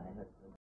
time.